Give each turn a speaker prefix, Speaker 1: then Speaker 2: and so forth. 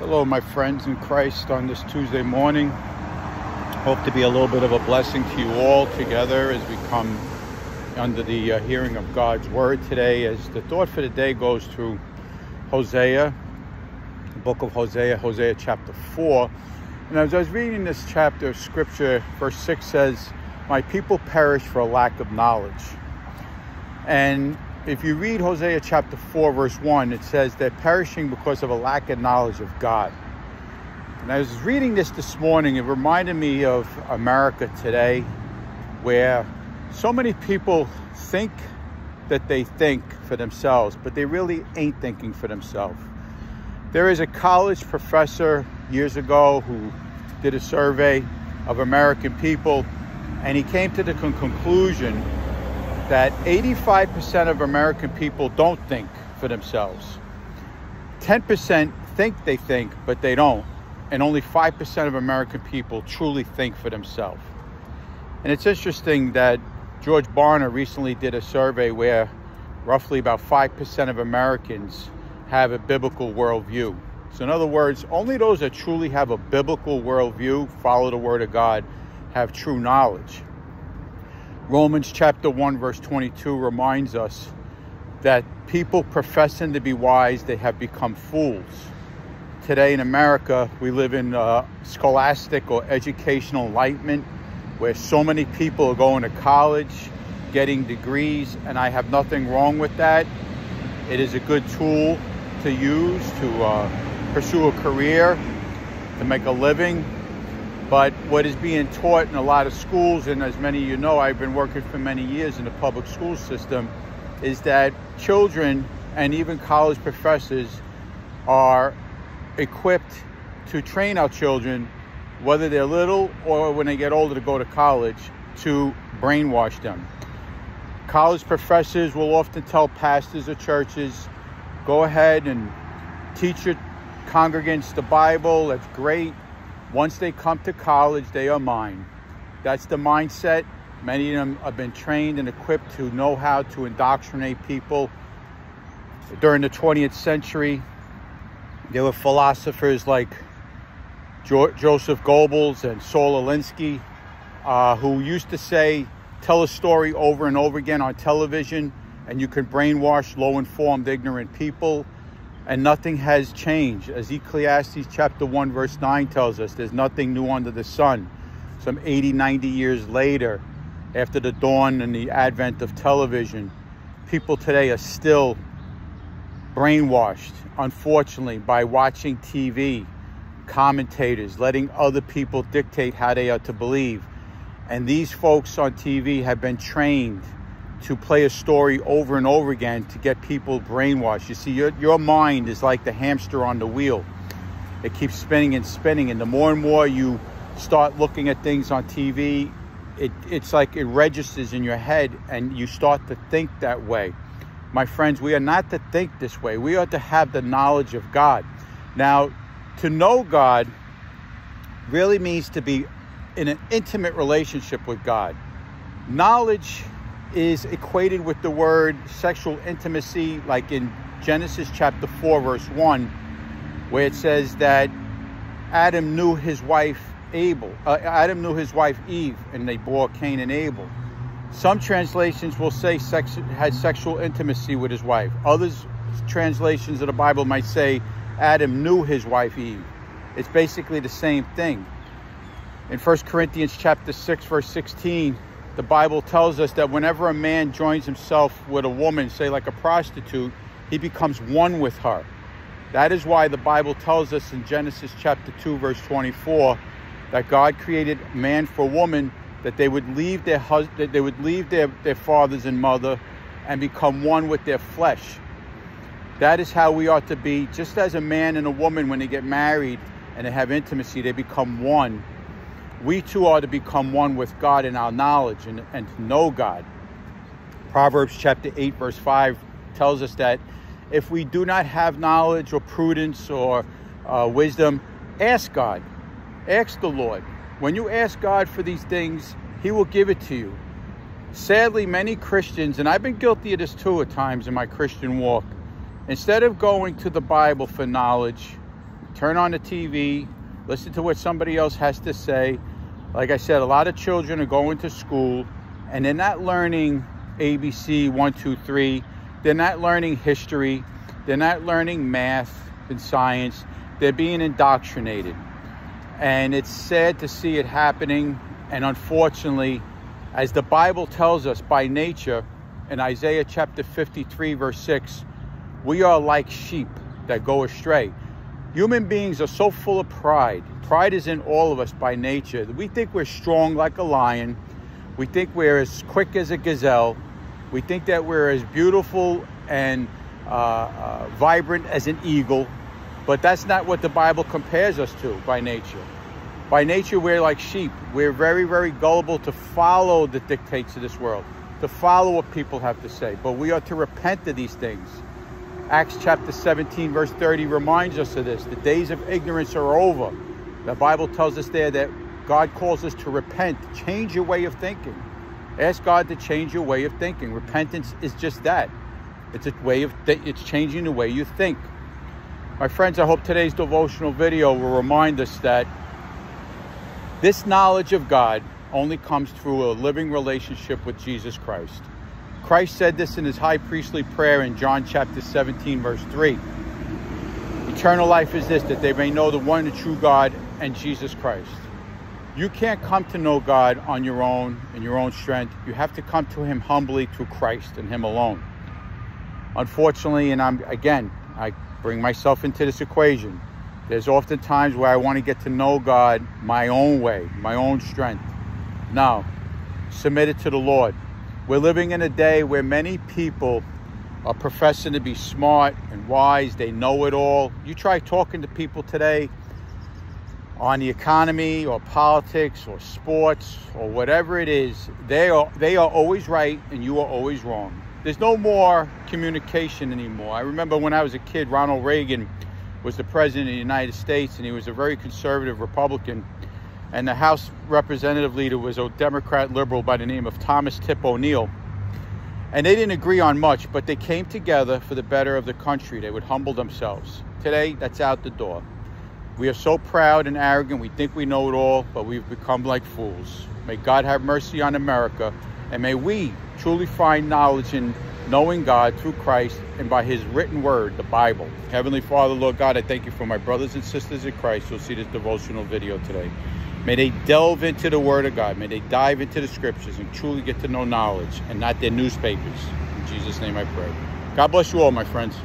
Speaker 1: Hello, my friends in Christ on this Tuesday morning. Hope to be a little bit of a blessing to you all together as we come under the uh, hearing of God's word today. As the thought for the day goes through Hosea, the book of Hosea, Hosea chapter 4. And as I was reading this chapter of scripture, verse 6 says, My people perish for a lack of knowledge. And if you read Hosea chapter 4, verse 1, it says they're perishing because of a lack of knowledge of God. And I was reading this this morning, it reminded me of America today, where so many people think that they think for themselves, but they really ain't thinking for themselves. There is a college professor years ago who did a survey of American people, and he came to the conclusion that 85% of American people don't think for themselves. 10% think they think, but they don't. And only 5% of American people truly think for themselves. And it's interesting that George Barna recently did a survey where roughly about 5% of Americans have a biblical worldview. So, in other words, only those that truly have a biblical worldview, follow the Word of God, have true knowledge. Romans chapter 1, verse 22 reminds us that people professing to be wise, they have become fools. Today in America, we live in uh, scholastic or educational enlightenment where so many people are going to college, getting degrees, and I have nothing wrong with that. It is a good tool to use to uh, pursue a career, to make a living, but what is being taught in a lot of schools, and as many of you know, I've been working for many years in the public school system, is that children and even college professors are equipped to train our children, whether they're little or when they get older to go to college, to brainwash them. College professors will often tell pastors or churches, go ahead and teach your congregants the Bible, that's great once they come to college, they are mine. That's the mindset. Many of them have been trained and equipped to know how to indoctrinate people. During the 20th century, there were philosophers like jo Joseph Goebbels and Saul Alinsky uh, who used to say, tell a story over and over again on television and you can brainwash low-informed, ignorant people and nothing has changed. As Ecclesiastes chapter 1 verse 9 tells us, there's nothing new under the sun. Some 80, 90 years later, after the dawn and the advent of television, people today are still brainwashed, unfortunately, by watching TV, commentators, letting other people dictate how they are to believe. And these folks on TV have been trained to play a story over and over again to get people brainwashed. You see, your, your mind is like the hamster on the wheel. It keeps spinning and spinning. And the more and more you start looking at things on TV, it, it's like it registers in your head and you start to think that way. My friends, we are not to think this way. We are to have the knowledge of God. Now, to know God really means to be in an intimate relationship with God. Knowledge is equated with the word sexual intimacy, like in Genesis chapter 4, verse 1, where it says that Adam knew his wife Abel, uh, Adam knew his wife Eve, and they bore Cain and Abel. Some translations will say sex had sexual intimacy with his wife. Others translations of the Bible might say Adam knew his wife Eve. It's basically the same thing. In 1 Corinthians chapter 6, verse 16, the Bible tells us that whenever a man joins himself with a woman, say like a prostitute, he becomes one with her. That is why the Bible tells us in Genesis chapter 2, verse 24, that God created man for woman, that they would leave their husband, that they would leave their, their fathers and mother and become one with their flesh. That is how we ought to be, just as a man and a woman, when they get married and they have intimacy, they become one we too are to become one with God in our knowledge and, and to know God. Proverbs chapter 8, verse 5 tells us that if we do not have knowledge or prudence or uh, wisdom, ask God. Ask the Lord. When you ask God for these things, He will give it to you. Sadly, many Christians, and I've been guilty of this too at times in my Christian walk, instead of going to the Bible for knowledge, turn on the TV, listen to what somebody else has to say. Like I said, a lot of children are going to school and they're not learning ABC, one, two, three. They're not learning history. They're not learning math and science. They're being indoctrinated. And it's sad to see it happening. And unfortunately, as the Bible tells us by nature, in Isaiah chapter 53, verse 6, we are like sheep that go astray. Human beings are so full of pride. Pride is in all of us by nature. We think we're strong like a lion. We think we're as quick as a gazelle. We think that we're as beautiful and uh, uh, vibrant as an eagle. But that's not what the Bible compares us to by nature. By nature, we're like sheep. We're very, very gullible to follow the dictates of this world, to follow what people have to say. But we are to repent of these things. Acts chapter 17, verse 30 reminds us of this. The days of ignorance are over. The Bible tells us there that God calls us to repent, change your way of thinking. Ask God to change your way of thinking. Repentance is just that. It's a way of it's changing the way you think. My friends, I hope today's devotional video will remind us that this knowledge of God only comes through a living relationship with Jesus Christ. Christ said this in his high priestly prayer in John chapter 17, verse 3. Eternal life is this, that they may know the one and true God and Jesus Christ. You can't come to know God on your own, in your own strength. You have to come to him humbly through Christ and him alone. Unfortunately, and I'm again, I bring myself into this equation. There's often times where I want to get to know God my own way, my own strength. Now, submit it to the Lord. We're living in a day where many people are professing to be smart and wise. They know it all. You try talking to people today on the economy or politics or sports or whatever it is, they are they are always right and you are always wrong. There's no more communication anymore. I remember when I was a kid, Ronald Reagan was the president of the United States, and he was a very conservative Republican. And the House representative leader was a Democrat liberal by the name of Thomas Tip O'Neill. And they didn't agree on much, but they came together for the better of the country. They would humble themselves. Today, that's out the door. We are so proud and arrogant, we think we know it all, but we've become like fools. May God have mercy on America, and may we truly find knowledge in knowing God through Christ and by his written word, the Bible. Heavenly Father, Lord God, I thank you for my brothers and sisters in Christ who'll see this devotional video today. May they delve into the word of God. May they dive into the scriptures and truly get to know knowledge and not their newspapers. In Jesus' name I pray. God bless you all, my friends.